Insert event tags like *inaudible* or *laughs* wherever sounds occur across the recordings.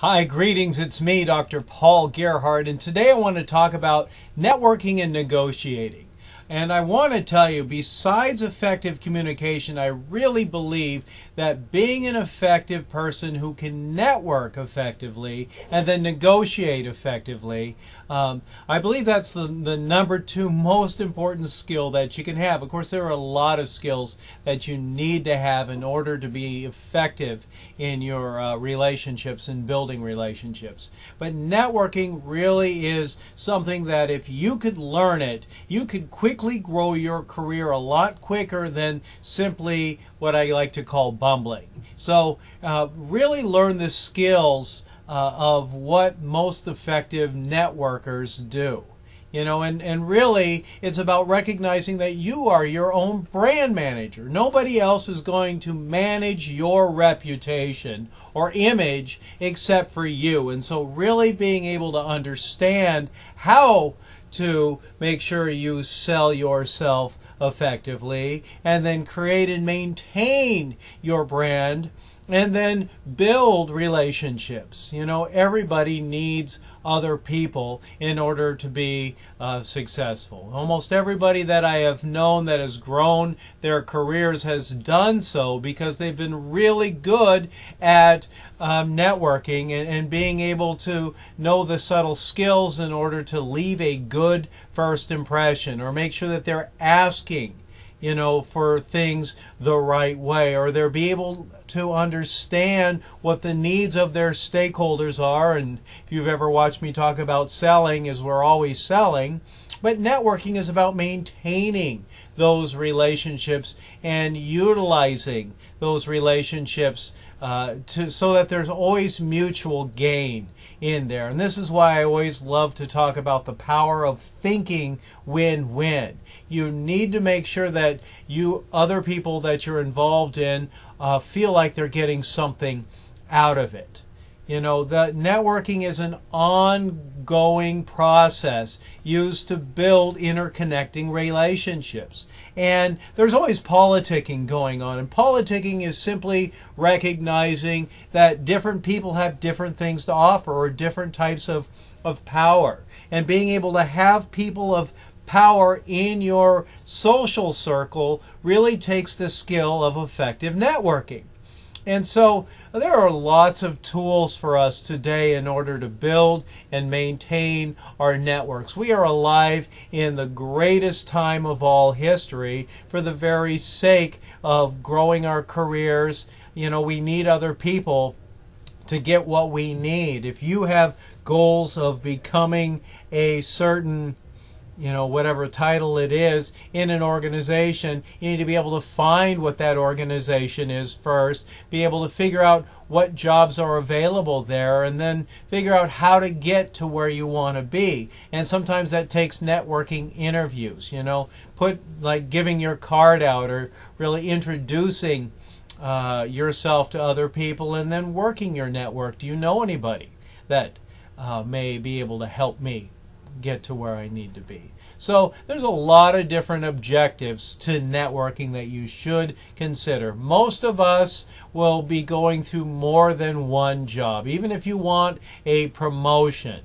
Hi, greetings. It's me, Dr. Paul Gerhardt, and today I want to talk about networking and negotiating. And I want to tell you, besides effective communication, I really believe that being an effective person who can network effectively and then negotiate effectively, um, I believe that's the, the number two most important skill that you can have. Of course, there are a lot of skills that you need to have in order to be effective in your uh, relationships and building relationships. But networking really is something that if you could learn it, you could quickly grow your career a lot quicker than simply what I like to call bumbling. So, uh, really learn the skills uh, of what most effective networkers do. You know, and, and really, it's about recognizing that you are your own brand manager. Nobody else is going to manage your reputation or image except for you. And so, really being able to understand how to make sure you sell yourself effectively and then create and maintain your brand and then build relationships. You know, everybody needs other people in order to be uh, successful. Almost everybody that I have known that has grown their careers has done so because they've been really good at um, networking and, and being able to know the subtle skills in order to leave a good first impression or make sure that they're asking you know, for things the right way, or they're be able to understand what the needs of their stakeholders are. And if you've ever watched me talk about selling, is we're always selling, but networking is about maintaining those relationships and utilizing those relationships uh, to so that there's always mutual gain in there. And this is why I always love to talk about the power of thinking win-win. You need to make sure that you other people that you're involved in uh, feel like they're getting something out of it. You know, the networking is an ongoing process used to build interconnecting relationships. And there's always politicking going on. And politicking is simply recognizing that different people have different things to offer or different types of, of power. And being able to have people of power in your social circle really takes the skill of effective networking. And so there are lots of tools for us today in order to build and maintain our networks. We are alive in the greatest time of all history for the very sake of growing our careers. You know, we need other people to get what we need. If you have goals of becoming a certain you know, whatever title it is in an organization, you need to be able to find what that organization is first, be able to figure out what jobs are available there, and then figure out how to get to where you want to be. And sometimes that takes networking interviews, you know, put like giving your card out or really introducing uh, yourself to other people and then working your network. Do you know anybody that uh, may be able to help me get to where I need to be. So there's a lot of different objectives to networking that you should consider. Most of us will be going through more than one job. Even if you want a promotion,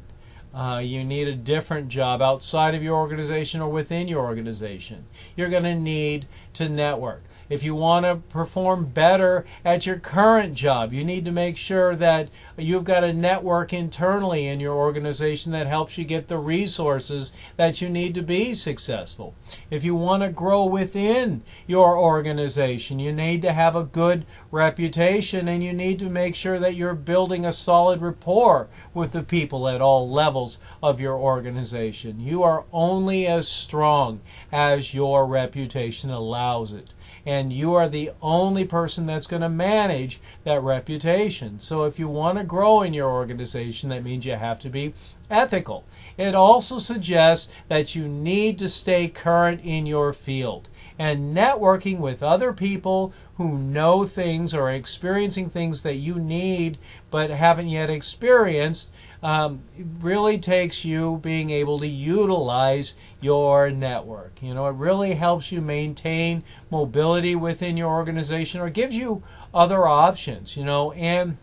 uh, you need a different job outside of your organization or within your organization. You're going to need to network. If you want to perform better at your current job, you need to make sure that you've got a network internally in your organization that helps you get the resources that you need to be successful. If you want to grow within your organization, you need to have a good reputation and you need to make sure that you're building a solid rapport with the people at all levels of your organization. You are only as strong as your reputation allows it and you are the only person that's going to manage that reputation. So if you want to grow in your organization, that means you have to be ethical. It also suggests that you need to stay current in your field and networking with other people who know things or are experiencing things that you need but haven't yet experienced um, really takes you being able to utilize your network. You know, it really helps you maintain mobility within your organization or gives you other options, you know, and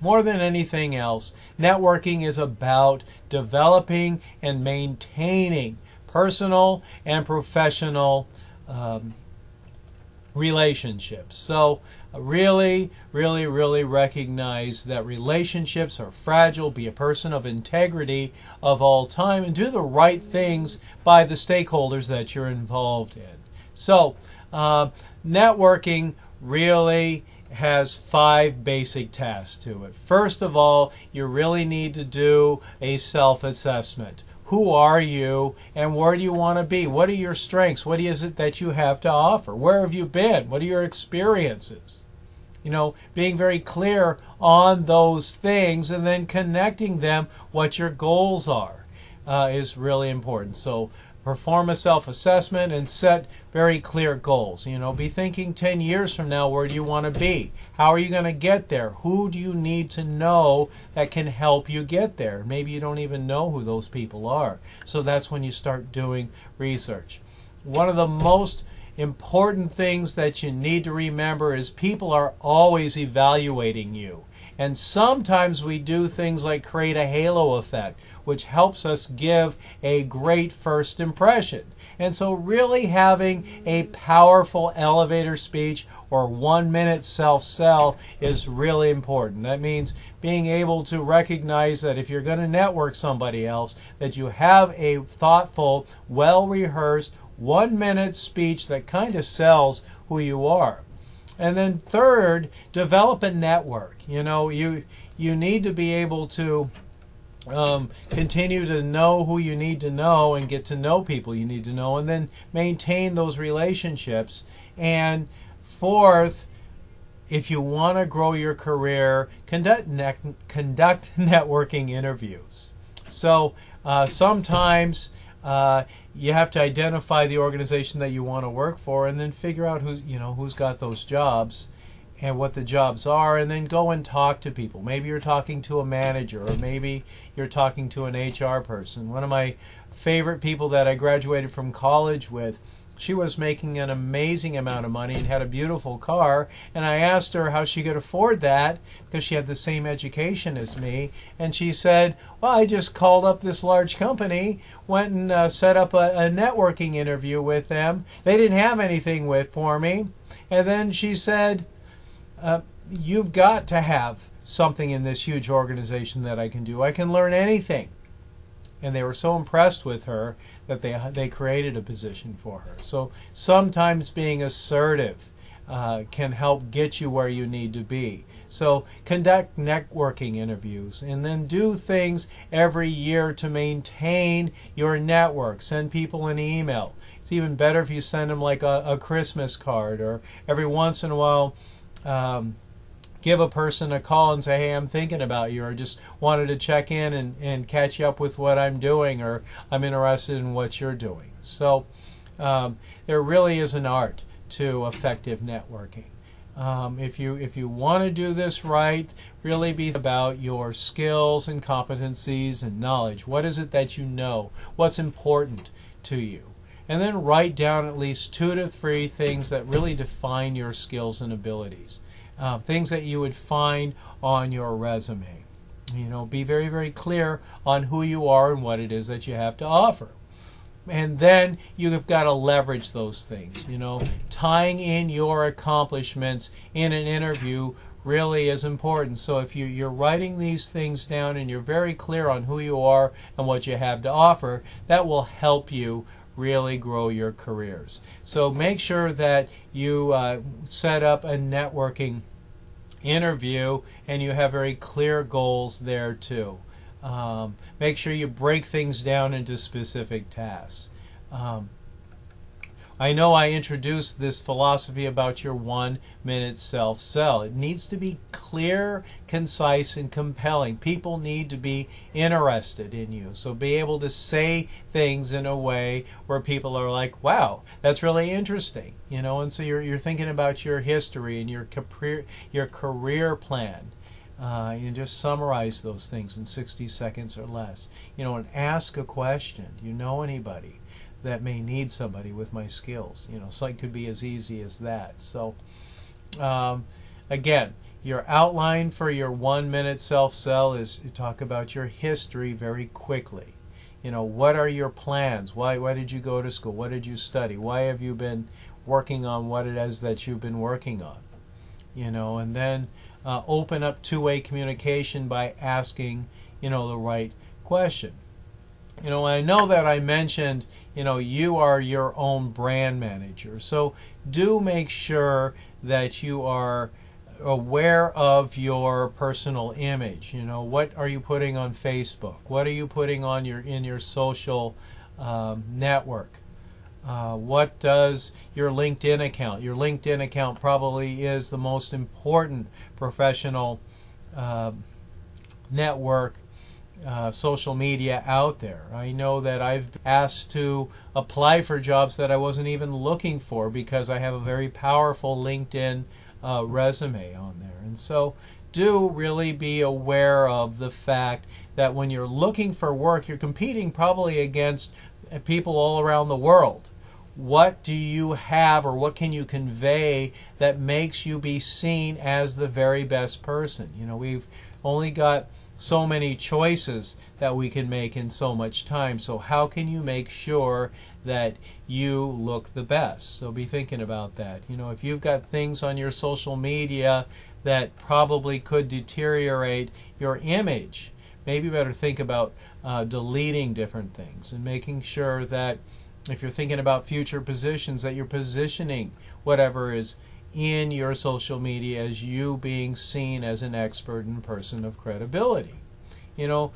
more than anything else, networking is about developing and maintaining personal and professional um, relationships. So, really, really, really recognize that relationships are fragile. Be a person of integrity of all time and do the right things by the stakeholders that you're involved in. So, uh, networking really has five basic tasks to it. First of all, you really need to do a self assessment. Who are you and where do you want to be? What are your strengths? What is it that you have to offer? Where have you been? What are your experiences? You know, being very clear on those things and then connecting them what your goals are uh, is really important. So, perform a self-assessment and set very clear goals. You know be thinking 10 years from now where do you want to be? How are you going to get there? Who do you need to know that can help you get there? Maybe you don't even know who those people are. So that's when you start doing research. One of the most important things that you need to remember is people are always evaluating you. And sometimes we do things like create a halo effect, which helps us give a great first impression. And so, really having a powerful elevator speech or one minute self sell is really important. That means being able to recognize that if you're going to network somebody else, that you have a thoughtful, well rehearsed, one minute speech that kind of sells who you are. And then third, develop a network. You know, you you need to be able to um, continue to know who you need to know and get to know people you need to know, and then maintain those relationships. And fourth, if you want to grow your career, conduct ne- conduct *laughs* networking interviews. So uh, sometimes uh, you have to identify the organization that you want to work for, and then figure out who's you know who's got those jobs, and what the jobs are, and then go and talk to people. Maybe you're talking to a manager, or maybe you're talking to an HR person. One of my favorite people that I graduated from college with she was making an amazing amount of money and had a beautiful car. And I asked her how she could afford that because she had the same education as me. And she said, Well, I just called up this large company, went and uh, set up a, a networking interview with them. They didn't have anything with for me. And then she said, uh, You've got to have something in this huge organization that I can do. I can learn anything and they were so impressed with her that they they created a position for her. So sometimes being assertive uh, can help get you where you need to be. So conduct networking interviews and then do things every year to maintain your network. Send people an email. It's even better if you send them like a, a Christmas card or every once in a while. Um, give a person a call and say, hey, I'm thinking about you, or just wanted to check in and, and catch up with what I'm doing, or I'm interested in what you're doing. So um, there really is an art to effective networking. Um, if you if you want to do this right, really be about your skills and competencies and knowledge. What is it that you know? What's important to you? And then write down at least two to three things that really define your skills and abilities uh, things that you would find on your resume. You know, be very, very clear on who you are and what it is that you have to offer. And then you've got to leverage those things. You know, tying in your accomplishments in an interview really is important. So if you, you're writing these things down and you're very clear on who you are and what you have to offer, that will help you really grow your careers. So make sure that you uh, set up a networking interview and you have very clear goals there too. Um, make sure you break things down into specific tasks. Um, I know I introduced this philosophy about your one minute self sell. It needs to be clear, concise, and compelling. People need to be interested in you. So be able to say things in a way where people are like, wow, that's really interesting. You know, and so you're, you're thinking about your history and your career, your career plan. Uh, and just summarize those things in 60 seconds or less. You know, and ask a question. You know anybody? That may need somebody with my skills. You know, so it could be as easy as that. So, um, again, your outline for your one minute self sell is talk about your history very quickly. You know, what are your plans? Why, why did you go to school? What did you study? Why have you been working on what it is that you've been working on? You know, and then uh, open up two way communication by asking, you know, the right question. You know, I know that I mentioned, you know, you are your own brand manager. So do make sure that you are aware of your personal image. You know, what are you putting on Facebook? What are you putting on your in your social um, network? Uh, what does your LinkedIn account? Your LinkedIn account probably is the most important professional uh, network uh, social media out there. I know that I've asked to apply for jobs that I wasn't even looking for because I have a very powerful LinkedIn uh, resume on there. And so do really be aware of the fact that when you're looking for work, you're competing probably against people all around the world. What do you have or what can you convey that makes you be seen as the very best person? You know, we've only got so many choices that we can make in so much time. So how can you make sure that you look the best? So be thinking about that. You know, if you've got things on your social media that probably could deteriorate your image, maybe you better think about uh, deleting different things and making sure that if you're thinking about future positions that you're positioning whatever is in your social media as you being seen as an expert and person of credibility. You know,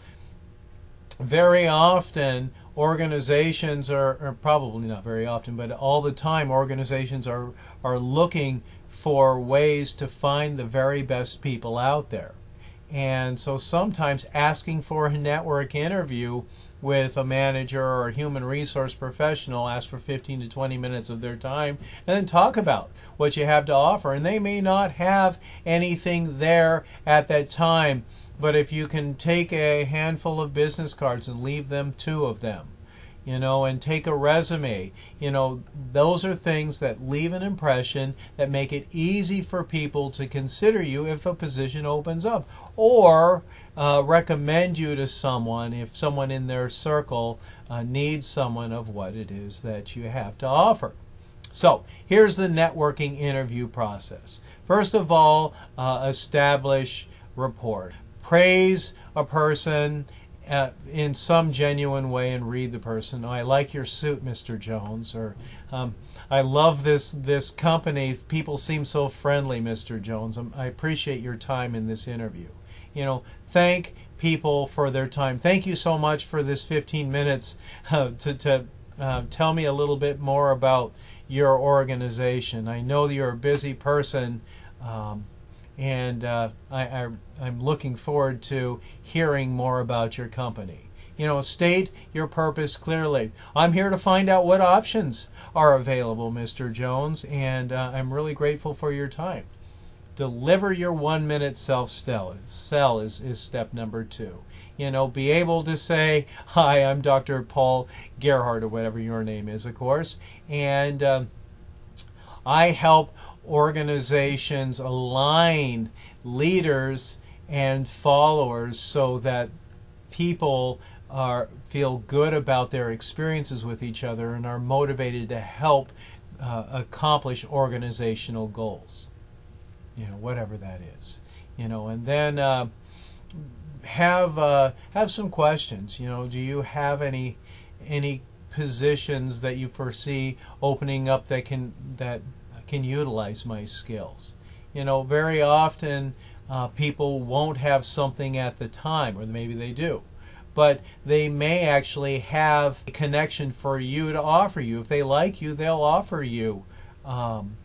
very often organizations are, probably not very often, but all the time organizations are are looking for ways to find the very best people out there. And so sometimes asking for a network interview with a manager or a human resource professional, ask for 15 to 20 minutes of their time, and then talk about what you have to offer. And they may not have anything there at that time, but if you can take a handful of business cards and leave them two of them, you know, and take a resume. You know, those are things that leave an impression that make it easy for people to consider you if a position opens up or uh, recommend you to someone if someone in their circle uh, needs someone of what it is that you have to offer. So, here's the networking interview process. First of all, uh, establish rapport. Praise a person uh, in some genuine way and read the person. Oh, I like your suit, Mr. Jones, or um, I love this this company. People seem so friendly, Mr. Jones. Um, I appreciate your time in this interview. You know, thank people for their time. Thank you so much for this 15 minutes uh, to to uh, tell me a little bit more about your organization. I know you're a busy person. Um, and uh, I, I, I'm looking forward to hearing more about your company. You know, state your purpose clearly. I'm here to find out what options are available, Mr. Jones, and uh, I'm really grateful for your time. Deliver your one minute self. Sell is, is step number two. You know, be able to say, Hi, I'm Dr. Paul Gerhardt, or whatever your name is, of course, and um, I help organizations align leaders and followers so that people are feel good about their experiences with each other and are motivated to help uh, accomplish organizational goals. You know whatever that is you know and then uh, have uh, have some questions. You know do you have any any positions that you foresee opening up that can that can utilize my skills. You know, very often uh, people won't have something at the time, or maybe they do, but they may actually have a connection for you to offer you. If they like you, they'll offer you. Um,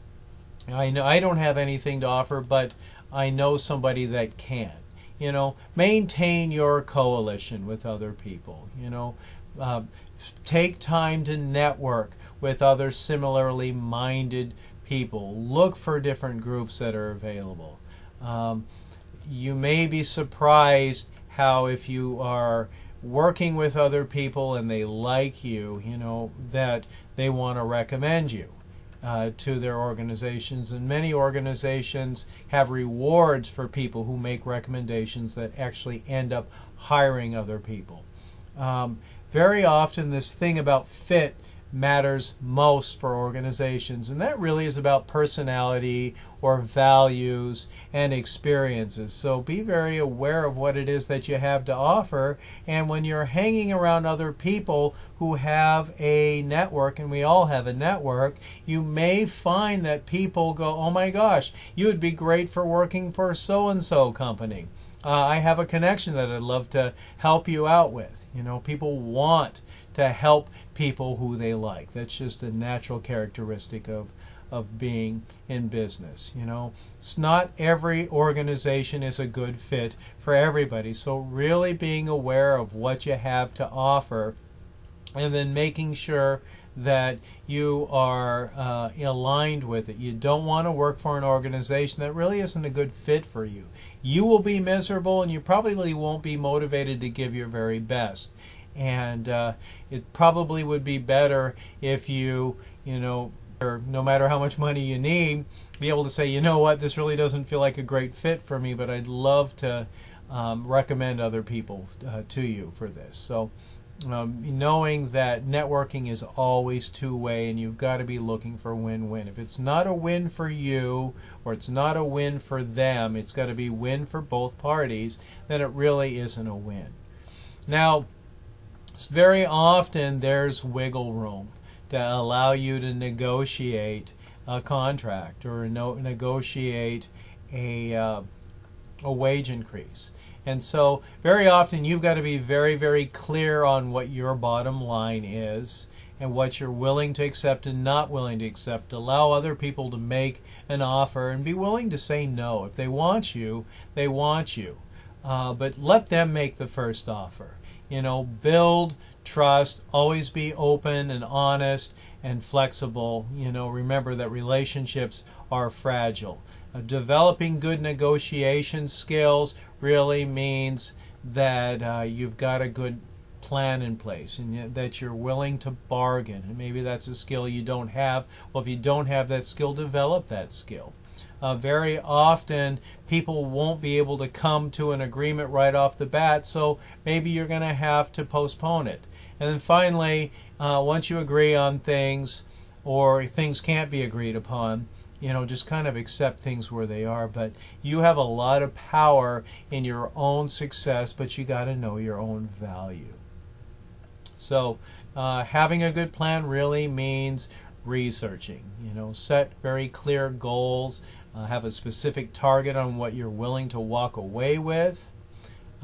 I know I don't have anything to offer, but I know somebody that can. You know, maintain your coalition with other people. You know, uh, take time to network with other similarly minded people. Look for different groups that are available. Um, you may be surprised how if you are working with other people and they like you, you know, that they want to recommend you. uh, to their organizations. And many organizations have rewards for people who make recommendations that actually end up hiring other people. Um, very often, this thing about fit matters most for organizations, and that really is about personality or values and experiences. So be very aware of what it is that you have to offer, and when you're hanging around other people who have a network, and we all have a network, you may find that people go, Oh my gosh, you would be great for working for so and so company. Uh, I have a connection that I'd love to help you out with. You know, people want to help people who they like. That's just a natural characteristic of of being in business. You know, it's not every organization is a good fit for everybody. So really being aware of what you have to offer, and then making sure that you are uh, aligned with it. You don't want to work for an organization that really isn't a good fit for you. You will be miserable, and you probably won't be motivated to give your very best and uh, it probably would be better if you you know or no matter how much money you need be able to say you know what? This really doesn't feel like a great fit for me but I'd love to um, recommend other people uh, to you for this. So um, knowing that networking is always two-way and you've got to be looking for win-win. If it's not a win for you or it's not a win for them it's got to be win for both parties then it really isn't a win. Now very often there's wiggle room to allow you to negotiate a contract or no, negotiate a, uh, a wage increase. And so, very often, you've got to be very, very clear on what your bottom line is and what you're willing to accept and not willing to accept. Allow other people to make an offer and be willing to say no. If they want you, they want you. Uh, but let them make the first offer you know, build trust, always be open and honest and flexible. You know, remember that relationships are fragile. Uh, developing good negotiation skills really means that uh, you've got a good plan in place and that you're willing to bargain. And maybe that's a skill you don't have. Well, if you don't have that skill, develop that skill uh, very often people won't be able to come to an agreement right off the bat, so maybe you're going to have to postpone it. And then finally, uh, once you agree on things or things can't be agreed upon, you know, just kind of accept things where they are. But you have a lot of power in your own success, but you got to know your own value. So, uh, having a good plan really means researching. You know, set very clear goals uh, have a specific target on what you're willing to walk away with.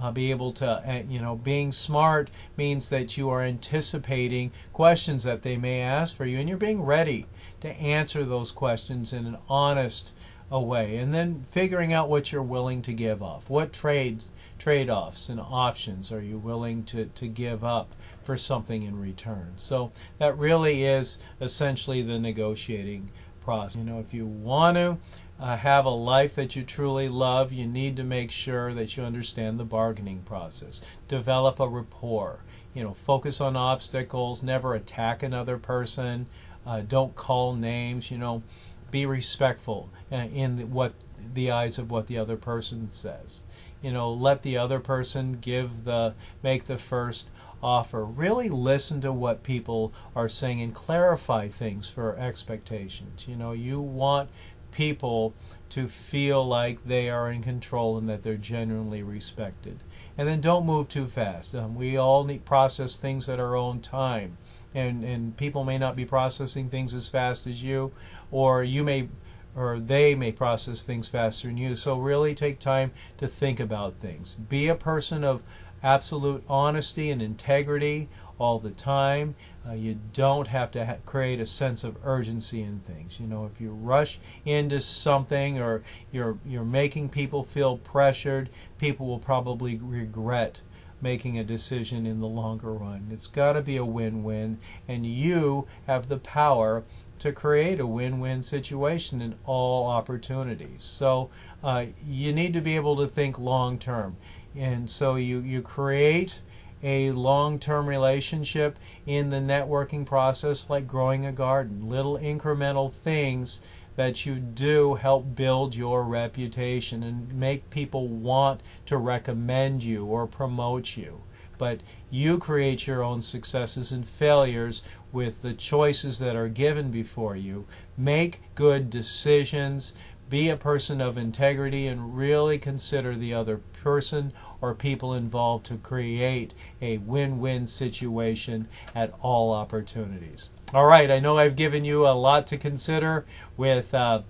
Uh, be able to, uh, you know, being smart means that you are anticipating questions that they may ask for you and you're being ready to answer those questions in an honest way. And then figuring out what you're willing to give up. What trades, trade-offs and options are you willing to, to give up for something in return? So that really is essentially the negotiating process. You know, if you want to uh, have a life that you truly love, you need to make sure that you understand the bargaining process. Develop a rapport. You know, focus on obstacles. Never attack another person. Uh, don't call names. You know, be respectful uh, in what the eyes of what the other person says. You know, let the other person give the make the first offer. Really listen to what people are saying and clarify things for expectations. You know, you want people to feel like they are in control and that they're genuinely respected. And then don't move too fast. Um, we all need process things at our own time. And, and people may not be processing things as fast as you, or you may or they may process things faster than you. So really take time to think about things. Be a person of absolute honesty and integrity all the time. Uh, you don't have to ha create a sense of urgency in things. You know, if you rush into something or you're you're making people feel pressured, people will probably regret making a decision in the longer run. It's got to be a win-win, and you have the power to create a win-win situation in all opportunities. So uh, you need to be able to think long term, and so you you create a long-term relationship in the networking process like growing a garden. Little incremental things that you do help build your reputation and make people want to recommend you or promote you. But you create your own successes and failures with the choices that are given before you. Make good decisions. Be a person of integrity and really consider the other person or people involved to create a win-win situation at all opportunities. All right, I know I've given you a lot to consider with uh,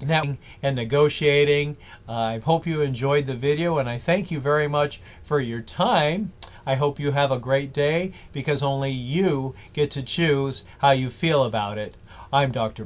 networking and negotiating. Uh, I hope you enjoyed the video and I thank you very much for your time. I hope you have a great day because only you get to choose how you feel about it. I'm Dr.